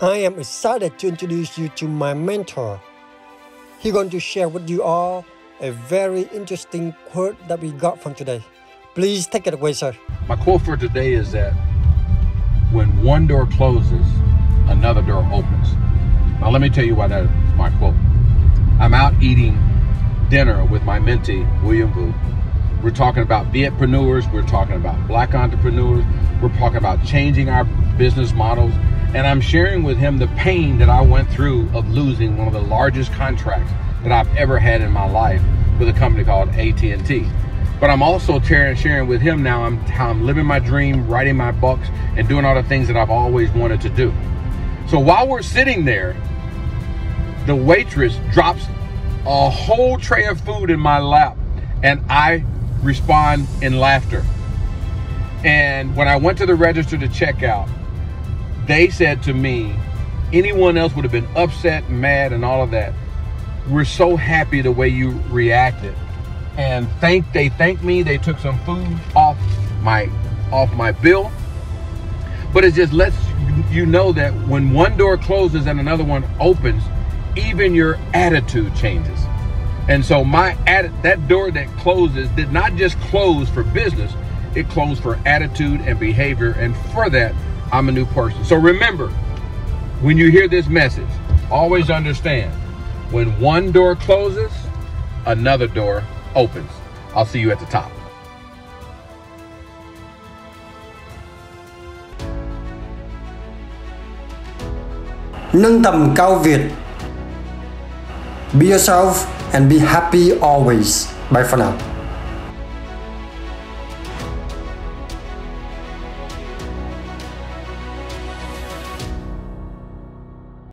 I am excited to introduce you to my mentor. He's going to share with you all a very interesting quote that we got from today. Please take it away, sir. My quote for today is that when one door closes, another door opens. Now, let me tell you why that is my quote. I'm out eating dinner with my mentee, William Vu. We're talking about Vietpreneurs, we're talking about black entrepreneurs, we're talking about changing our business models, and I'm sharing with him the pain that I went through of losing one of the largest contracts that I've ever had in my life with a company called AT&T. But I'm also sharing with him now how I'm living my dream, writing my books, and doing all the things that I've always wanted to do. So while we're sitting there, the waitress drops a whole tray of food in my lap, and I respond in laughter. And when I went to the register to check out, they said to me, anyone else would have been upset, mad, and all of that. We're so happy the way you reacted. And thank they thanked me. They took some food off my off my bill. But it just lets you know that when one door closes and another one opens, even your attitude changes. And so my that door that closes did not just close for business, it closed for attitude and behavior. And for that, I'm a new person. So remember, when you hear this message, always understand when one door closes, another door opens. I'll see you at the top. Nâng tầm cao Việt Be yourself and be happy always. Bye for now.